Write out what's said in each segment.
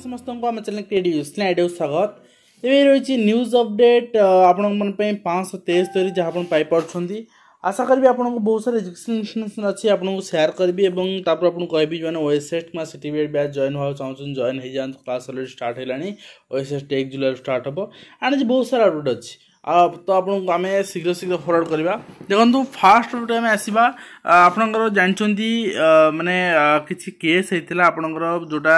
समस्त को आम चैनल क्रिएटिव आईडियो स्वागत ये रही न्यूज अपडेट आपण मैं पाँच तेस्तरी जहाँ आप আশা করবি আপনার বহু সারা রেজিগনেসন আছে আপনার সেয়ার করবি এবং তারপর আপনার কবি যে ওয়েবসাইট কিংবা সিটিবিএড ব্যাচ জয়েন হওয়া চাহুন জয়েন হয়ে যাতে ক্লাস অলরেডি স্টার্ট হল ওয়েবসাইট এক জুলাই স্টার্ট হব আন্ড বহু সারা আপডেট অছে ତ ଆପଣଙ୍କୁ ଆମେ ଶୀଘ୍ର ଶୀଘ୍ର ଫରୱାର୍ଡ଼ କରିବା ଦେଖନ୍ତୁ ଫାର୍ଷ୍ଟ ଗୋଟେ ଆମେ ଆସିବା ଆପଣଙ୍କର ଜାଣିଛନ୍ତି ମାନେ କିଛି କେସ୍ ହେଇଥିଲା ଆପଣଙ୍କର ଯେଉଁଟା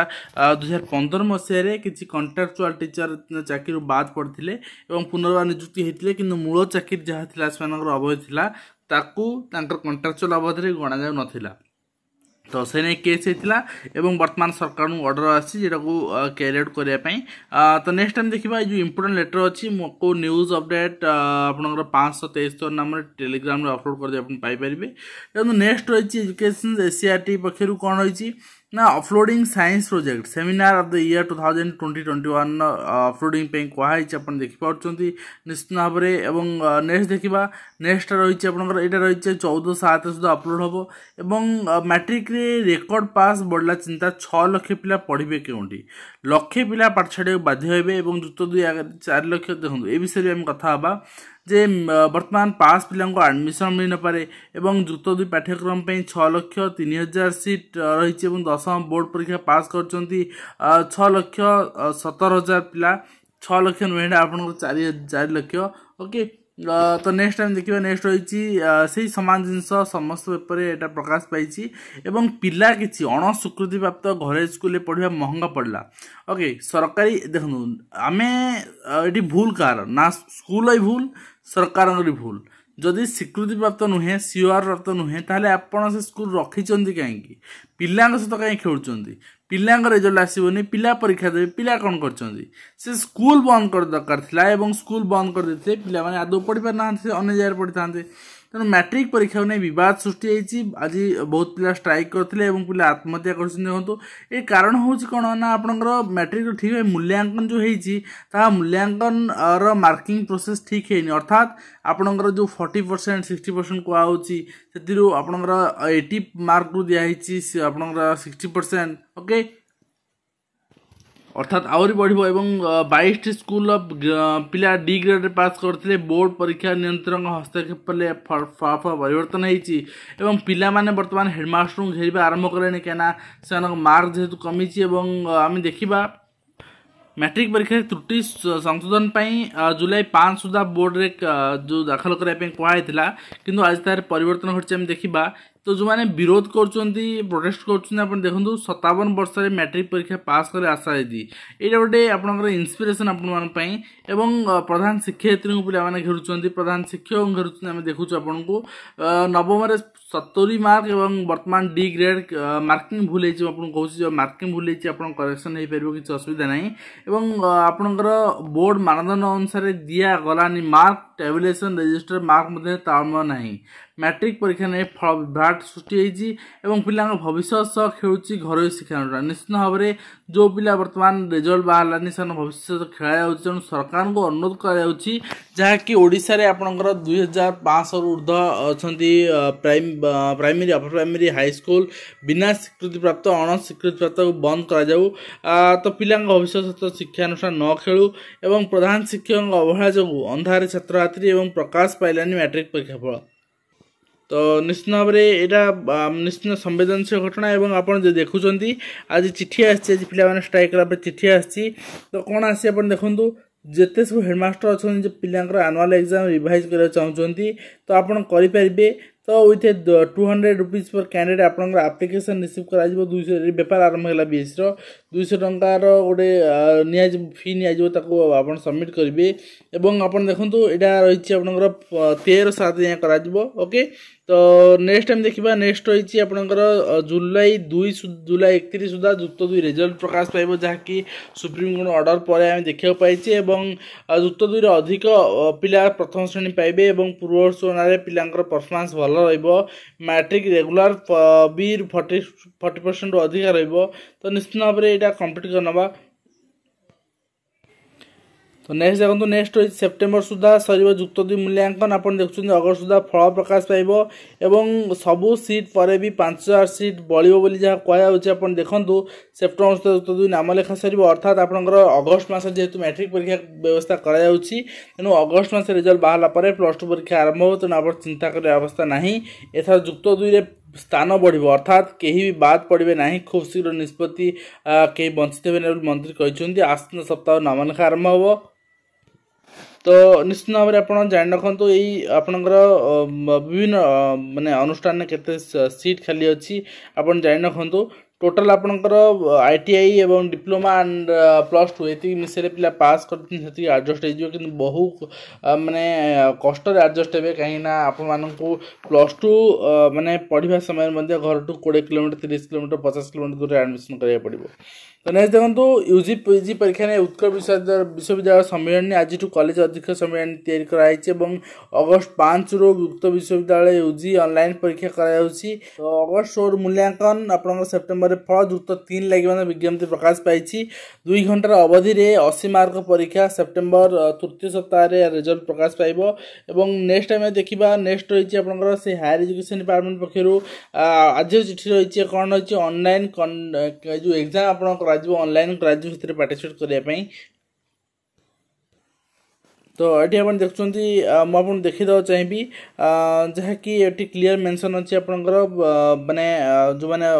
ଦୁଇହଜାର ପନ୍ଦର ମସିହାରେ କିଛି କଣ୍ଟ୍ରାକ୍ଚୁଆଲ୍ ଟିଚର ଚାକିରିରୁ ବାଦ୍ ପଡ଼ିଥିଲେ ଏବଂ ପୁନର୍ବାର ନିଯୁକ୍ତି ହେଇଥିଲେ କିନ୍ତୁ ମୂଳ ଚାକିରି ଯାହା ଥିଲା ସେମାନଙ୍କର ଅବୈଧ ଥିଲା ତାକୁ ତାଙ୍କର କଣ୍ଟ୍ରାକ୍ଚୁଆଲ ଅବଧିରେ ଗଣାଯାଉନଥିଲା ତ ସେ ନେଇ କେସ୍ ହେଇଥିଲା ଏବଂ ବର୍ତ୍ତମାନ ସରକାରଙ୍କୁ ଅର୍ଡ଼ର ଆସିଛି ଯେଉଁଟାକୁ କ୍ୟାରି ଆଉଟ୍ କରିବା ପାଇଁ ତ ନେକ୍ସଟ ଟାଇମ୍ ଦେଖିବା ଏଇ ଯେଉଁ ଇମ୍ପୋର୍ଟାଣ୍ଟ ଲେଟର ଅଛି ମୁଁ କେଉଁ ନ୍ୟୁଜ୍ ଅପଡ଼େଟ୍ ଆପଣଙ୍କର ପାଞ୍ଚଶହ ତେସ୍ତରୀ ନାମରେ ଟେଲିଗ୍ରାମରେ ଅପଲୋଡ଼ କରି ଆପଣ ପାଇପାରିବେ ଏବଂ ନେକ୍ସଟ ରହିଛି ଏଜୁକେସନ୍ ଏସିଆର୍ଟି ପକ୍ଷରୁ କ'ଣ ରହିଛି Now, uploading science project seminar of the year 2020-21 uploading ପାଇଁ କୁହାହେଇଛି ଆପଣ ଦେଖିପାରୁଛନ୍ତି ନିଶ୍ଚିତ ଭାବରେ ଏବଂ ନେକ୍ସଟ ଦେଖିବା ନେକ୍ସଟଟା ରହିଛି ଆପଣଙ୍କର ଏଇଟା ରହିଛି ଚଉଦ ସାତ ସୁଦ୍ଧା ଅପଲୋଡ଼ ହେବ ଏବଂ ମ୍ୟାଟ୍ରିକରେ ରେକର୍ଡ଼ ପାସ୍ ବଢ଼ିଲା ଚିନ୍ତା ଛଅ ଲକ୍ଷ ପିଲା ପଢ଼ିବେ କେଉଁଠି ଲକ୍ଷେ ପିଲା ପାଠ ଛାଡ଼ିବାକୁ ବାଧ୍ୟ ହେବେ ଏବଂ ଯୁକ୍ତ ଦୁଇ ଚାରି ଲକ୍ଷ ଦେଖନ୍ତୁ ଏ ବିଷୟରେ ଆମେ କଥା ହେବା ଯେ ବର୍ତ୍ତମାନ ପାସ୍ ପିଲାଙ୍କୁ ଆଡ଼ମିସନ୍ ମିଳିନପାରେ ଏବଂ ଯୁକ୍ତ ଦୁଇ ପାଠ୍ୟକ୍ରମ ପାଇଁ ଛଅ ଲକ୍ଷ ତିନି ହଜାର ସିଟ୍ ରହିଛି ଏବଂ ଦଶମ ବୋର୍ଡ଼ ପରୀକ୍ଷା ପାସ୍ କରିଛନ୍ତି ଛଅ ଲକ୍ଷ ସତର ହଜାର ପିଲା ଛଅ ଲକ୍ଷ ନୁହେଁ ଆପଣଙ୍କର ଚାରି ଚାରି ଲକ୍ଷ ଓକେ ତ ନେକ୍ସଟ ଆମେ ଦେଖିବା ନେକ୍ସଟ ରହିଛି ସେଇ ସମାନ ଜିନିଷ ସମସ୍ତ ପେପରରେ ଏଇଟା ପ୍ରକାଶ ପାଇଛି ଏବଂ ପିଲା କିଛି ଅଣସ୍ୱୀକୃତିପ୍ରାପ୍ତ ଘରୋଇ ସ୍କୁଲରେ ପଢ଼ିବା ମହଙ୍ଗା ପଡ଼ିଲା ଓକେ ସରକାରୀ ଦେଖନ୍ତୁ ଆମେ ଏଠି ଭୁଲ କାହାର ନା ସ୍କୁଲ ବି ଭୁଲ ସରକାରଙ୍କର ବି ଭୁଲ ଯଦି ସ୍ୱୀକୃତିପ୍ରାପ୍ତ ନୁହେଁ ସିଓଆର୍ ପ୍ରାପ୍ତ ନୁହେଁ ତାହେଲେ ଆପଣ ସେ ସ୍କୁଲ ରଖିଛନ୍ତି କାହିଁକି ପିଲାଙ୍କ ସହିତ କାହିଁକି ଖେଳୁଛନ୍ତି ପିଲାଙ୍କ ରେଜଲ୍ଟ ଆସିବନି ପିଲା ପରୀକ୍ଷା ଦେବେ ପିଲା କ'ଣ କରିଛନ୍ତି ସେ ସ୍କୁଲ ବନ୍ଦ କରି ଦରକାର ଥିଲା ଏବଂ ସ୍କୁଲ ବନ୍ଦ କରିଦେଇଥିଲେ ପିଲାମାନେ ଆଦୌ ପଢ଼ିପାରିନାହାନ୍ତି ସେ ଅନ୍ୟ ଜାଗାରେ ପଢ଼ିଥାନ୍ତେ ତେଣୁ ମାଟ୍ରିକ ପରୀକ୍ଷାକୁ ନେଇ ବିବାଦ ସୃଷ୍ଟି ହେଇଛି ଆଜି ବହୁତ ପିଲା ଷ୍ଟ୍ରାଇକ୍ କରିଥିଲେ ଏବଂ ପିଲା ଆତ୍ମହତ୍ୟା କରିଛନ୍ତି ଦେଖନ୍ତୁ ଏ କାରଣ ହେଉଛି କ'ଣ ନା ଆପଣଙ୍କର ମାଟ୍ରିକର ଠିକ୍ ମୂଲ୍ୟାଙ୍କନ ଯେଉଁ ହେଇଛି ତାହା ମୂଲ୍ୟାଙ୍କନର ମାର୍କିଂ ପ୍ରୋସେସ୍ ଠିକ୍ ହେଇନି ଅର୍ଥାତ୍ ଆପଣଙ୍କର ଯେଉଁ ଫର୍ଟି ପରସେଣ୍ଟ ସିକ୍ସଟି ପରସେଣ୍ଟ କୁହାହେଉଛି ସେଥିରୁ ଆପଣଙ୍କର ଏଇଟି ମାର୍କରୁ ଦିଆହେଇଛି ଆପଣଙ୍କର ସିକ୍ସଟି ପରସେଣ୍ଟ ଓକେ ଅର୍ଥାତ୍ ଆହୁରି ବଢ଼ିବ ଏବଂ ବାଇଶଟି ସ୍କୁଲର ପିଲା ଡି ଗ୍ରେଡ଼ରେ ପାସ୍ କରିଥିଲେ ବୋର୍ଡ଼ ପରୀକ୍ଷା ନିୟନ୍ତ୍ରଣଙ୍କ ହସ୍ତକ୍ଷେପରେ ଫଳାଫଳ ପରିବର୍ତ୍ତନ ହୋଇଛି ଏବଂ ପିଲାମାନେ ବର୍ତ୍ତମାନ ହେଡ଼ମାଷ୍ଟରଙ୍କୁ ଘେରିବା ଆରମ୍ଭ କଲେଣି କାହିଁକିନା ସେମାନଙ୍କ ମାର୍କ ଯେହେତୁ କମିଛି ଏବଂ ଆମେ ଦେଖିବା ମ୍ୟାଟ୍ରିକ୍ ପରୀକ୍ଷାରେ ତ୍ରୁଟି ସଂଶୋଧନ ପାଇଁ ଜୁଲାଇ ପାଞ୍ଚ ସୁଦ୍ଧା ବୋର୍ଡ଼ରେ ଯେଉଁ ଦାଖଲ କରିବା ପାଇଁ କୁହାଯାଇଥିଲା କିନ୍ତୁ ଆଜି ତାହାର ପରିବର୍ତ୍ତନ ଘଟିଛି ଆମେ ଦେଖିବା ତ ଯେଉଁମାନେ ବିରୋଧ କରୁଛନ୍ତି ପ୍ରୋଟେଷ୍ଟ କରୁଛନ୍ତି ଆପଣ ଦେଖନ୍ତୁ ସତାବନ ବର୍ଷରେ ମ୍ୟାଟ୍ରିକ୍ ପରୀକ୍ଷା ପାସ୍ କରି ଆଶା ଦିଦି ଏଇଟା ଗୋଟେ ଆପଣଙ୍କର ଇନ୍ସପିରେସନ୍ ଆପଣମାନଙ୍କ ପାଇଁ ଏବଂ ପ୍ରଧାନ ଶିକ୍ଷୟିତ୍ରୀଙ୍କୁ ପିଲାମାନେ ଘେରୁଛନ୍ତି ପ୍ରଧାନ ଶିକ୍ଷକଙ୍କୁ ଘେରୁଛନ୍ତି ଆମେ ଦେଖୁଛୁ ଆପଣଙ୍କୁ ନବମରେ ସତୁରି ମାର୍କ ଏବଂ ବର୍ତ୍ତମାନ ଡି ଗ୍ରେଡ୍ ମାର୍କିଂ ଭୁଲ ହେଇଛି ଆପଣଙ୍କୁ କହୁଛି ଯେଉଁ ମାର୍କିଂ ଭୁଲ ହେଇଛି ଆପଣ କରେକ୍ସନ୍ ହେଇପାରିବ କିଛି ଅସୁବିଧା ନାହିଁ ଏବଂ ଆପଣଙ୍କର ବୋର୍ଡ଼ ମାନଦଣ୍ଡ ଅନୁସାରେ ଦିଆଗଲାନି ମାର୍କ ଟାବୁଲେସନ୍ ରେଜିଷ୍ଟର ମାର୍କ ମଧ୍ୟ ତାଳମ ନାହିଁ ମ୍ୟାଟ୍ରିକ୍ ପରୀକ୍ଷା ନେଇ ଫଳ ଭ୍ରାଟ ସୃଷ୍ଟି ହେଇଛି ଏବଂ ପିଲାଙ୍କ ଭବିଷ୍ୟତ ସହ ଖେଳୁଛି ଘରୋଇ ଶିକ୍ଷାନୁଷ୍ଠାନ ନିଶ୍ଚିତ ଭାବରେ ଯେଉଁ ପିଲା ବର୍ତ୍ତମାନ ରେଜଲ୍ଟ ବାହାରିଲାନି ସେମାନେ ଭବିଷ୍ୟତ ଖେଳାଯାଉଛି ତେଣୁ ସରକାରଙ୍କୁ ଅନୁରୋଧ କରାଯାଉଛି ଯାହାକି ଓଡ଼ିଶାରେ ଆପଣଙ୍କର ଦୁଇହଜାର ପାଞ୍ଚଶହରୁ ଉର୍ଦ୍ଧ୍ୱ ଅଛନ୍ତି ପ୍ରାଇମେରୀ ଅପର ପ୍ରାଇମେରୀ ହାଇସ୍କୁଲ ବିନା ସ୍ୱୀକୃତିପ୍ରାପ୍ତ ଅଣସ୍ୱୀକୃତିପ୍ରାପ୍ତକୁ ବନ୍ଦ କରାଯାଉ ତ ପିଲାଙ୍କ ଭବିଷ୍ୟତ ସହିତ ଶିକ୍ଷାନୁଷ୍ଠାନ ନ ଖେଳୁ ଏବଂ ପ୍ରଧାନ ଶିକ୍ଷକଙ୍କ ଅବହେଳା ଯୋଗୁଁ ଅନ୍ଧାରେ ଛାତ୍ରଛାତ୍ରୀ ଏବଂ ପ୍ରକାଶ ପାଇଲାନି ମ୍ୟାଟ୍ରିକ୍ ପରୀକ୍ଷା ଫଳ ତ ନିଶ୍ଚିତ ଭାବରେ ଏଇଟା ନିଶ୍ଚିତ ସମ୍ବେଦନଶୀଳ ଘଟଣା ଏବଂ ଆପଣ ଯଦି ଦେଖୁଛନ୍ତି ଆଜି ଚିଠି ଆସିଛି ଆଜି ପିଲାମାନେ ଷ୍ଟ୍ରାଇକ୍ କଲା ପରେ ଚିଠି ଆସିଛି ତ କ'ଣ ଆସିଛି ଆପଣ ଦେଖନ୍ତୁ ଯେତେ ସବୁ ହେଡ଼ମାଷ୍ଟର ଅଛନ୍ତି ଯେ ପିଲାଙ୍କର ଆନୁଆଲ୍ ଏକ୍ଜାମ୍ ରିଭାଇଜ୍ କରିବାକୁ ଚାହୁଁଛନ୍ତି ତ ଆପଣ କରିପାରିବେ ତ with two hundred rupees per candidate ଆପଣଙ୍କର ଆପ୍ଲିକେସନ୍ ରିସିଭ୍ କରାଯିବ ଦୁଇଶହ ବେପାର ଆରମ୍ଭ ହେଲା ବିଏସ୍ର ଦୁଇଶହ ଟଙ୍କାର ଗୋଟେ ନିଆଯିବ ଫି ନିଆଯିବ ତାକୁ ଆପଣ ସବମିଟ୍ କରିବେ ଏବଂ ଆପଣ ଦେଖନ୍ତୁ ଏଇଟା ରହିଛି ଆପଣଙ୍କର ତେର ସାତ ଯାଏଁ କରାଯିବ ଓକେ ତ ନେକ୍ସଟ ଆମେ ଦେଖିବା ନେକ୍ସଟ ରହିଛି ଆପଣଙ୍କର ଜୁଲାଇ ଦୁଇ ଜୁଲାଇ ଏକତିରିଶ ସୁଦ୍ଧା ଯୁକ୍ତ ଦୁଇ ରେଜଲ୍ଟ ପ୍ରକାଶ ପାଇବ ଯାହାକି ସୁପ୍ରିମକୋର୍ଟ ଅର୍ଡ଼ର ପରେ ଆମେ ଦେଖିବାକୁ ପାଇଛେ ଏବଂ ଯୁକ୍ତ ଦୁଇରେ ଅଧିକ ପିଲା ପ୍ରଥମ ଶ୍ରେଣୀ ପାଇବେ ଏବଂ ପୂର୍ବ ତୁଳନାରେ ପିଲାଙ୍କର ପରଫର୍ମାନ୍ସ ଭଲ ଭଲ ରହିବ ମ୍ୟାଟ୍ରିକ୍ ରେଗୁଲାର ବି ଫର୍ଟି ଫର୍ଟି ପରସେଣ୍ଟରୁ ଅଧିକା ରହିବ ତ ନିଶ୍ଚିତ ଭାବରେ ଏଇଟା କମ୍ପ୍ଲିଟ୍ କରିନେବା તો નેક્સ્ટ ଦେଖନ୍ତୁ ନେକ୍ସଟ ହେଉଛି ସେପ୍ଟେମ୍ବର ସୁଦ୍ଧା ସରିବ ଯୁକ୍ତ ଦୁଇ ମୂଲ୍ୟାଙ୍କନ ଆପଣ ଦେଖୁଛନ୍ତି ଅଗଷ୍ଟ ସୁଦ୍ଧା ଫଳ ପ୍ରକାଶ ପାଇବ ଏବଂ ସବୁ ସିଟ୍ ପରେ ବି ପାଞ୍ଚ ହଜାର ସିଟ୍ ବଳିବ ବୋଲି ଯାହା କୁହାଯାଉଛି ଆପଣ ଦେଖନ୍ତୁ ସେପ୍ଟେମ୍ବର ସୁଦ୍ଧା ଯୁକ୍ତ ଦୁଇ ନାମଲେଖା ସରିବ ଅର୍ଥାତ୍ ଆପଣଙ୍କର ଅଗଷ୍ଟ ମାସରେ ଯେହେତୁ ମ୍ୟାଟ୍ରିକ୍ ପରୀକ୍ଷା ବ୍ୟବସ୍ଥା କରାଯାଉଛି ତେଣୁ ଅଗଷ୍ଟ ମାସ ରେଜଲ୍ଟ ବାହାରିଲା ପରେ ପ୍ଲସ୍ ଟୁ ପରୀକ୍ଷା ଆରମ୍ଭ ହେବ ତେଣୁ ଆପଣ ଚିନ୍ତା କରିବା ଅବସ୍ଥା ନାହିଁ ଏଥର ଯୁକ୍ତ ଦୁଇରେ ସ୍ଥାନ ବଢ଼ିବ ଅର୍ଥାତ୍ କେହି ବି ବାଦ୍ ପଡ଼ିବେ ନାହିଁ ଖୁବ୍ ଶୀଘ୍ର ନିଷ୍ପତ୍ତି କେହି ବଞ୍ଚିତ ହେବେ ନାହିଁ ବୋଲି ମନ୍ତ୍ରୀ କହିଛନ୍ତି ଆସନ୍ତା ସପ୍ତାହ ନାମଲେଖା ଆରମ୍ଭ ହେବ ତ ନିଶ୍ଚିତ ଭାବରେ ଆପଣ ଜାଣି ରଖନ୍ତୁ ଏଇ ଆପଣଙ୍କର ବିଭିନ୍ନ ମାନେ ଅନୁଷ୍ଠାନରେ କେତେ ସିଟ୍ ଖାଲି ଅଛି ଆପଣ ଜାଣି ରଖନ୍ତୁ ଟୋଟାଲ୍ ଆପଣଙ୍କର ଆଇ ଟି ଆଇ ଏବଂ ଡିପ୍ଲୋମା ଆଣ୍ଡ ପ୍ଲସ୍ ଟୁ ଏତିକି ମିଶାଇଲେ ପିଲା ପାସ୍ କରିଛନ୍ତି ସେତିକି ଆଡ଼ଜଷ୍ଟ ହେଇଯିବ କିନ୍ତୁ ବହୁ ମାନେ କଷ୍ଟରେ ଆଡ଼ଜଷ୍ଟ ହେବେ କାହିଁକିନା ଆପଣମାନଙ୍କୁ ପ୍ଲସ୍ ଟୁ ମାନେ ପଢ଼ିବା ସମୟରେ ମଧ୍ୟ ଘରଠୁ କୋଡ଼ିଏ କିଲୋମିଟର ତିରିଶ କିଲୋମିଟର ପଚାଶ କିଲୋମିଟର ଦୂରରେ ଆଡ଼ମିସନ୍ କରିବାକୁ ପଡ଼ିବ ତ ନେକ୍ସଟ ଦେଖନ୍ତୁ ୟୁଜି ପିଜି ପରୀକ୍ଷା ନେଇ ଉତ୍କଳ ବିଶ୍ୱବିଦ୍ୟାଳୟ ସମ୍ମିଳନୀ ଆଜିଠୁ କଲେଜ ଅଧ୍ୟକ୍ଷ ସମ୍ମିଳନୀ ତିଆରି କରାଯାଇଛି ଏବଂ ଅଗଷ୍ଟ ପାଞ୍ଚରୁ ଉକ୍ତ ବିଶ୍ୱବିଦ୍ୟାଳୟ ୟୁ ଜି ଅନଲାଇନ୍ ପରୀକ୍ଷା କରାଯାଉଛି ତ ଅଗଷ୍ଟ ଷୋହଳ ମୂଲ୍ୟାଙ୍କନ ଆପଣଙ୍କ ସେପ୍ଟେମ୍ବରରେ ଫଳ ଯୁକ୍ତ ତିନି ଲାଗି ମଧ୍ୟ ବିଜ୍ଞପ୍ତି ପ୍ରକାଶ ପାଇଛି ଦୁଇ ଘଣ୍ଟାର ଅବଧିରେ ଅଶୀ ମାର୍କ ପରୀକ୍ଷା ସେପ୍ଟେମ୍ବର ତୃତୀୟ ସପ୍ତାହରେ ରେଜଲ୍ଟ ପ୍ରକାଶ ପାଇବ ଏବଂ ନେକ୍ସଟ ଆମେ ଦେଖିବା ନେକ୍ସଟ ରହିଛି ଆପଣଙ୍କର ସେ ହାୟର ଏଜୁକେସନ୍ ଡିପାର୍ଟମେଣ୍ଟ ପକ୍ଷରୁ ଆଜିର ଚିଠି ରହିଛି କ'ଣ ରହିଛି ଅନଲାଇନ୍ ଯେଉଁ ଏକ୍ଜାମ୍ ଆପଣ କରା आज ऑनलाइन क्लास से पार्टिसिपेट करने तो ये आप देखुं मुझे देखीद चाहिए जहाँकि ये क्लीयर मेनसन अच्छी आपणकर मैंने जो मैंने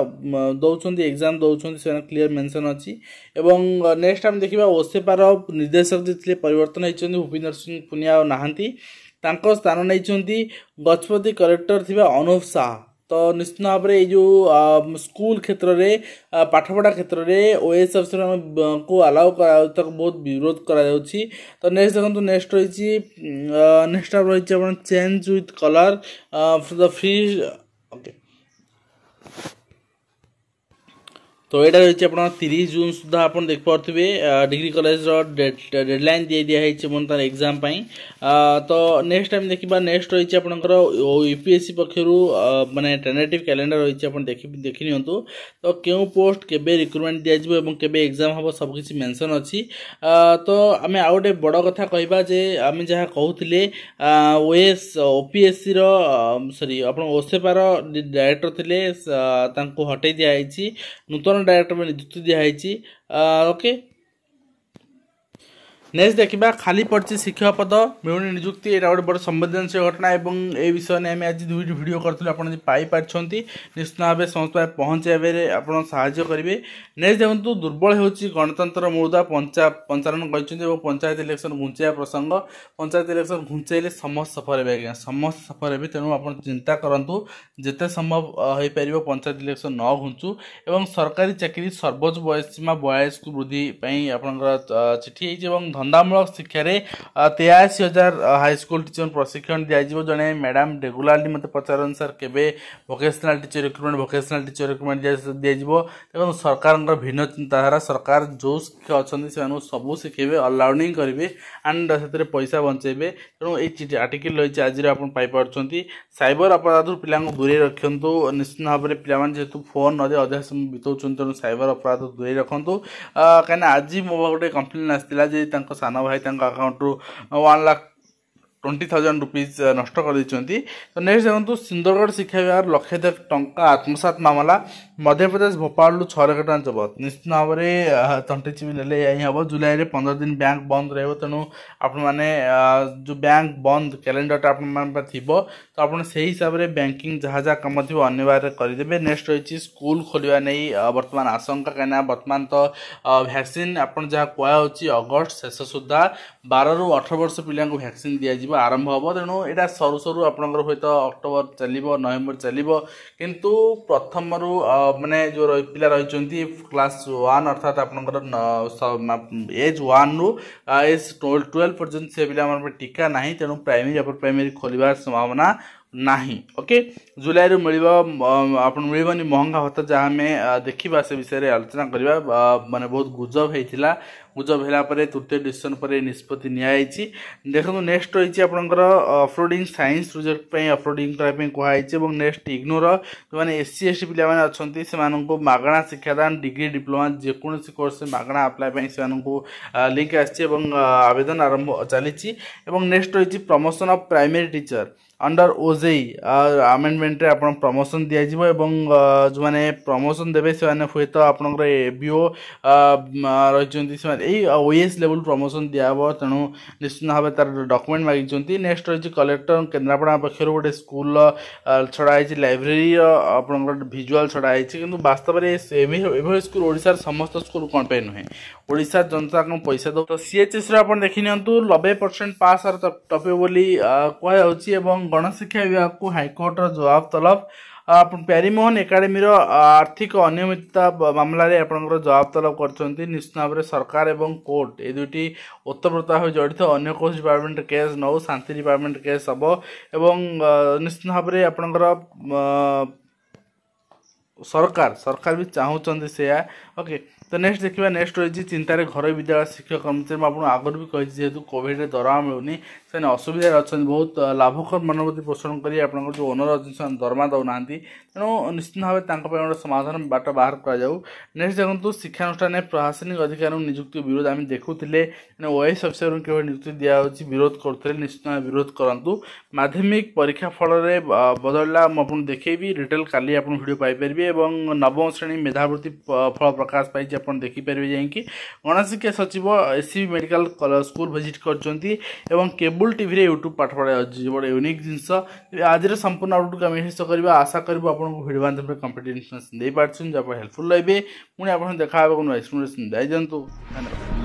दौरान एग्जाम दौरान से क्लीयर मेनसन अच्छी एवं नेक्स्ट आम देखा ओसेपार निर्देशक जी थे परिवर्तन होती भूपिंदर सिंह पुनिया नाहंती स्थान नहीं गजपति कलेक्टर थे अनुप साह ତ ନିଶ୍ଚିତ ଭାବରେ ଏଇ ଯେଉଁ ସ୍କୁଲ କ୍ଷେତ୍ରରେ ପାଠପଢ଼ା କ୍ଷେତ୍ରରେ ଓ ଏସ୍ ଅଫିସର ଆମକୁ ଆଲାଉ କରାଯାଉଛି ତାକୁ ବହୁତ ବିରୋଧ କରାଯାଉଛି ତ ନେକ୍ସଟ ଦେଖନ୍ତୁ ନେକ୍ସଟ ରହିଛି ନେକ୍ସଟ ରହିଛି ଆପଣ change with colour the free তো এটা রয়েছে আপনার তিরিশ জুন সুদ্ধা আপনার দেখিপারে ডিগ্রি কলেজর ডেডলাইন দিয়ে দিয়া হয়েছে মানে তার এক্সাম পাই তো নেক্সট আমি দেখিবা নেক্সট রয়েছে আপনার ইউপিএসসি পক্ষর মানে টেনেটিভ ক্যালেন্ডার রয়েছে আপনার দেখি দেখি নিহত তো কেউ পোস্ট কেবে রিক্রুটমেন্ট দিয়াযিব এবং কেবে এক্সাম হব সব কিছু মেনশন অছি তো আমি আউ গোটে বড় কথা কহবা যে আমি যা কহুলে ওএস ওপিএসসির সরি আপনার ওসেপার ডাইরেক্টর লে তাঁকু হটাই দিয়া হয়েছি নূতন ନୂତନ ଡାଇରେକ୍ଟର ପାଇଁ ନିଯୁକ୍ତି ଦିଆହେଇଛି ଓକେ ନେକ୍ସଟ ଦେଖିବା ଖାଲି ପଡ଼ିଛି ଶିକ୍ଷକ ପଦ ମିଳୁନି ନିଯୁକ୍ତି ଏଇଟା ଗୋଟେ ବଡ଼ ସମ୍ବେଦନଶୀଳ ଘଟଣା ଏବଂ ଏ ବିଷୟ ନେଇ ଆମେ ଆଜି ଦୁଇଟି ଭିଡ଼ିଓ କରିଥିଲୁ ଆପଣ ଯଦି ପାଇପାରିଛନ୍ତି ନିଶ୍ଚିତ ଭାବେ ସମସ୍ତ ପହଞ୍ଚାଇବାରେ ଆପଣ ସାହାଯ୍ୟ କରିବେ ନେକ୍ସଟ ଦେଖନ୍ତୁ ଦୁର୍ବଳ ହେଉଛି ଗଣତନ୍ତ୍ର ମୂଳଦା ପଞ୍ଚା ପଞ୍ଚାରଣ କହିଛନ୍ତି ଏବଂ ପଞ୍ଚାୟତ ଇଲେକ୍ସନ ଘୁଞ୍ଚାଇବା ପ୍ରସଙ୍ଗ ପଞ୍ଚାୟତ ଇଲେକ୍ସନ ଘୁଞ୍ଚାଇଲେ ସମସ୍ତେ ସଫଳ ହେବେ ଆଜ୍ଞା ସମସ୍ତେ ସଫଳ ହେବେ ତେଣୁ ଆପଣ ଚିନ୍ତା କରନ୍ତୁ ଯେତେ ସମ୍ଭବ ହୋଇପାରିବ ପଞ୍ଚାୟତ ଇଲେକ୍ସନ ନ ଘୁଞ୍ଚୁ ଏବଂ ସରକାରୀ ଚାକିରି ସର୍ବୋଚ୍ଚ ବୟସୀମା ବୟାଳିଶକୁ ବୃଦ୍ଧି ପାଇଁ ଆପଣଙ୍କର ଚିଠି ହେଇଛି ଏବଂ ଧନ ଧନ୍ଦାମୂଳକ ଶିକ୍ଷାରେ ତେୟାଅଶୀ ହଜାର ହାଇସ୍କୁଲ ଟିଚର ପ୍ରଶିକ୍ଷଣ ଦିଆଯିବ ଜଣେ ମ୍ୟାଡ଼ାମ୍ ରେଗୁଲାରଲି ମୋତେ ପଚାରନ୍ତି ସାର୍ କେବେ vocational teacher recruitment vocational teacher recruitment ଦିଆଯିବ ଦେଖନ୍ତୁ ସରକାରଙ୍କର ଭିନ୍ନ ଚିନ୍ତାଧାରା ସରକାର ଯେଉଁ ଶିକ୍ଷକ ଅଛନ୍ତି ସେମାନଙ୍କୁ ସବୁ ଶିଖେଇବେ ଅଲାଉନିଂ କରିବେ ଆଣ୍ଡ ସେଥିରେ ପଇସା ବଞ୍ଚେଇବେ ତେଣୁ ଏଇ ଆର୍ଟିକିଲ୍ ରହିଛି ଆଜିରେ ଆପଣ ପାଇପାରୁଛନ୍ତି ସାଇବର ଅପରାଧରୁ ପିଲାଙ୍କୁ ଦୂରେଇ ରଖନ୍ତୁ ନିଶ୍ଚିତ ଭାବରେ ପିଲାମାନେ ଯେହେତୁ ଫୋନ୍ରେ ଅଧିକ ସମୟ ବିତାଉଛନ୍ତି ତେଣୁ ସାଇବର ଅପରାଧ ଦୂରେଇ ରଖନ୍ତୁ କାହିଁକିନା ଆଜି ମୋ ଗୋଟେ କମ୍ପ୍ଲେନ୍ ଆସିଥିଲା ଯେ ତାଙ୍କ ସାନ ଭାଇ ତାଙ୍କ ଆକାଉଣ୍ଟରୁ one lakh twenty thousand rupees ନଷ୍ଟ କରିଦେଇଛନ୍ତି ତ ନେକ୍ସଟ ଦେଖନ୍ତୁ ସୁନ୍ଦରଗଡ଼ ଶିକ୍ଷା ବିଭାଗର ଲକ୍ଷାଧିକ ଟଙ୍କା ଆତ୍ମସାତ ମାମଲା ମଧ୍ୟପ୍ରଦେଶ ଭୋପାଳରୁ ଛଅ ଲକ୍ଷ ଟଙ୍କା ଦେବ ନିଶ୍ଚିତ ଭାବରେ ତଣ୍ଟି ଚିପି ନେଲେ ଏହା ହିଁ ହେବ ଜୁଲାଇରେ ପନ୍ଦର ଦିନ ବ୍ୟାଙ୍କ ବନ୍ଦ ରହିବ ତେଣୁ ଆପଣମାନେ ଯେଉଁ ବ୍ୟାଙ୍କ ବନ୍ଦ କ୍ୟାଲେଣ୍ଡରଟା ଆପଣମାନଙ୍କ ପାଖରେ ଥିବ ତ ଆପଣ ସେହି ହିସାବରେ ବ୍ୟାଙ୍କିଂ ଯାହା ଯାହା କାମ ଥିବ ଅନିବାର୍ଯ୍ୟ କରିଦେବେ ନେକ୍ସଟ ରହିଛି ସ୍କୁଲ ଖୋଲିବା ନେଇ ବର୍ତ୍ତମାନ ଆଶଙ୍କା କାହିଁକିନା ବର୍ତ୍ତମାନ ତ ଭ୍ୟାକ୍ସିନ୍ ଆପଣ ଯାହା କୁହାହେଉଛି ଅଗଷ୍ଟ ଶେଷ ସୁଦ୍ଧା ବାରରୁ ଅଠର ବର୍ଷ ପିଲାଙ୍କୁ ଭ୍ୟାକ୍ସିନ୍ ଦିଆଯିବ ଆରମ୍ଭ ହେବ ତେଣୁ ଏଇଟା ସରୁ ସରୁ ଆପଣଙ୍କର ହୁଏତ ଅକ୍ଟୋବର ଚାଲିବ ନଭେମ୍ବର ଚାଲିବ କିନ୍ତୁ ପ୍ରଥମରୁ ମାନେ ଯେଉଁ ପିଲା ରହିଛନ୍ତି କ୍ଲାସ୍ ୱାନ୍ ଅର୍ଥାତ୍ ଆପଣଙ୍କର ଏଜ୍ ୱାନ୍ରୁ ଏଜ୍ ଟୁଏଲ୍ଭ ପର୍ଯ୍ୟନ୍ତ ସେ ପିଲାମାନଙ୍କ ଟିକା ନାହିଁ ତେଣୁ ପ୍ରାଇମେରୀ ଅପର ପ୍ରାଇମେରୀ ଖୋଲିବା ସମ୍ଭାବନା ନାହିଁ ଓକେ ଜୁଲାଇରୁ ମିଳିବ ଆପଣ ମିଳିବନି ମହଙ୍ଗା ଭତ୍ତା ଯାହା ଆମେ ଦେଖିବା ସେ ବିଷୟରେ ଆଲୋଚନା କରିବା ମାନେ ବହୁତ ଗୁଜବ ହେଇଥିଲା ଗୁଜବ ହେଲା ପରେ ତୃତୀୟ ଡିସିସନ୍ ପରେ ନିଷ୍ପତ୍ତି ନିଆଯାଇଛି ଦେଖନ୍ତୁ ନେକ୍ସଟ ରହିଛି ଆପଣଙ୍କର ଅଫରୋଡ଼ିଂ ସାଇନ୍ସ ପ୍ରୋଜେକ୍ଟ ପାଇଁ ଅଫରୋଡ଼ିଂ କରିବା ପାଇଁ କୁହାଯାଇଛି ଏବଂ ନେକ୍ସଟ ଇଗ୍ନୋର ଯେଉଁମାନେ ଏସ୍ ସି ଏସ୍ ଟି ପିଲାମାନେ ଅଛନ୍ତି ସେମାନଙ୍କୁ ମାଗଣା ଶିକ୍ଷାଦାନ ଡିଗ୍ରୀ ଡିପ୍ଲୋମା ଯେକୌଣସି କୋର୍ସ ମାଗଣା ଆପ୍ଲାଏ ପାଇଁ ସେମାନଙ୍କୁ ଲିଙ୍କ୍ ଆସିଛି ଏବଂ ଆବେଦନ ଆରମ୍ଭ ଚାଲିଛି ଏବଂ ନେକ୍ସଟ ରହିଛି promotion of primary teacher under ଓଜେଇ ଆମେଣ୍ଡମେଣ୍ଟରେ ଆପଣ ପ୍ରମୋସନ୍ ଦିଆଯିବ ଏବଂ ଯେଉଁମାନେ ପ୍ରମୋସନ୍ ଦେବେ ସେମାନେ ହୁଏତ ଆପଣଙ୍କର ଏ ବି ଓ ରହିଛନ୍ତି ସେମାନେ ଏଇ ଓ ଏସ୍ ଲେବୁଲ୍ ପ୍ରମୋସନ୍ ଦିଆହେବ ତେଣୁ ନିଶ୍ଚିନ୍ତ ଭାବେ ତା'ର ଡକୁମେଣ୍ଟ ମାଗିଛନ୍ତି ନେକ୍ସଟ୍ ରହିଛି କଲେକ୍ଟର କେନ୍ଦ୍ରାପଡ଼ା ପକ୍ଷରୁ ଗୋଟେ ସ୍କୁଲର ଛଡ଼ା ହେଇଛି ଲାଇବ୍ରେରୀର ଆପଣଙ୍କର ଭିଜୁଆଲ୍ ଛଡ଼ା ହେଇଛି କିନ୍ତୁ ବାସ୍ତବରେ ଏଭଳି ସ୍କୁଲ୍ ଓଡ଼ିଶାର ସମସ୍ତ ସ୍କୁଲ୍ କ'ଣ ପାଇଁ ନୁହେଁ ଓଡ଼ିଶା ଜନତା କ'ଣ ପଇସା ଦେବ ତ ସିଏଚ୍ଏସ୍ରେ ଆପଣ ଦେଖିନିଅନ୍ତୁ ନବେ ପରସେଣ୍ଟ ପାସ୍ ଆର୍ ଟପେ ବୋଲି କୁହାଯାଉଛି ଏବଂ ଗଣଶିକ୍ଷା ବିଭାଗକୁ ହାଇକୋର୍ଟର ଜବାବ ତଲବ ପ୍ୟାରିମୋହନ ଏକାଡେମୀର ଆର୍ଥିକ ଅନିୟମିତତା ମାମଲାରେ ଆପଣଙ୍କର ଜବାବ ତଲବ କରିଛନ୍ତି ନିଶ୍ଚିତ ଭାବରେ ସରକାର ଏବଂ କୋର୍ଟ ଏ ଦୁଇଟି ଓତପ୍ରୋତ ଭାବେ ଜଡ଼ିତ ଅନ୍ୟ କୌଣସି ଡିପାର୍ଟମେଣ୍ଟ କେସ୍ ନେଉ ଶାନ୍ତି ଡିପାର୍ଟମେଣ୍ଟ କେସ୍ ହେବ ଏବଂ ନିଶ୍ଚିତ ଭାବରେ ଆପଣଙ୍କର ସରକାର ସରକାର ବି ଚାହୁଁଛନ୍ତି ସେୟା ଓକେ ତ ନେକ୍ସଟ ଦେଖିବା ନେକ୍ସଟ ରହିଛି ଚିନ୍ତାରେ ଘରୋଇ ବିଦ୍ୟାଳୟ ଶିକ୍ଷକ କର୍ମଚାରୀ ମୁଁ ଆପଣଙ୍କୁ ଆଗରୁ ବି କହିଛି ଯେହେତୁ କୋଭିଡ଼ରେ ଦରମା ମିଳୁନି ସେମାନେ ଅସୁବିଧାରେ ଅଛନ୍ତି ବହୁତ ଲାଭକର ମନୋବୃତ୍ତି ପୋଷଣ କରି ଆପଣଙ୍କର ଯେଉଁ ଓନର ଅଛନ୍ତି ସେମାନେ ଦରମା ଦେଉନାହାନ୍ତି ତେଣୁ ନିଶ୍ଚିତ ଭାବେ ତାଙ୍କ ପାଇଁ ଗୋଟେ ସମାଧାନ ବାଟ ବାହାର କରାଯାଉ ନେକ୍ସଟ ଦେଖନ୍ତୁ ଶିକ୍ଷାନୁଷ୍ଠାନରେ ପ୍ରଶାସନିକ ଅଧିକାରଙ୍କୁ ନିଯୁକ୍ତି ବିରୋଧ ଆମେ ଦେଖୁଥିଲେ ମାନେ ଓଏସ୍ ଅଫିସରଙ୍କୁ କିଭଳି ନିଯୁକ୍ତି ଦିଆହେଉଛି ବିରୋଧ କରୁଥିଲେ ନିଶ୍ଚିତ ଭାବେ ବିରୋଧ କରନ୍ତୁ ମାଧ୍ୟମିକ ପରୀକ୍ଷା ଫଳରେ ବଦଳିଲା ମୁଁ ଆପଣଙ୍କୁ ଦେଖେଇବି ଡିଟେଲ୍ କାଲି ଆପଣ ଭିଡ଼ିଓ ପାଇପାରିବେ ଏବଂ ନବମ ଶ୍ରେଣୀ ମେଧାବୃତ୍ତି ଫଳ ପ୍ରକାଶ ପାଇଛି ଆପଣ ଦେଖିପାରିବେ ଯାଇକି ଗଣଶିକ୍ଷା ସଚିବ ଏସ୍ସିବି ମେଡ଼ିକାଲ ସ୍କୁଲ ଭିଜିଟ୍ କରିଛନ୍ତି ଏବଂ କେବୁଲ୍ ଟିଭିରେ ୟୁଟ୍ୟୁବ୍ ପାଠ ପଢ଼ା ଯାଉଛି ଗୋଟେ ୟୁନିକ୍ ଜିନିଷ ଆଜିର ସମ୍ପୂର୍ଣ୍ଣ ଆଉଟ୍କୁ ଆମେ ଶେଷ କରିବା ଆଶା କରିବୁ ଆପଣଙ୍କୁ ଭିଡ଼ିଓ ମାଧ୍ୟମରେ କମ୍ପିଟେଟିଭ୍ ଦେଇପାରୁଛନ୍ତି ଆପଣ ହେଲ୍ପଫୁଲ୍ ରହିବେ ପୁଣି ଆପଣ ଦେଖା ହେବାକୁ ନୂଆ ଏକ୍ସପ୍ଲେନେସନ୍ ଦେଇଦିଅନ୍ତୁ ଧନ୍ୟବାଦ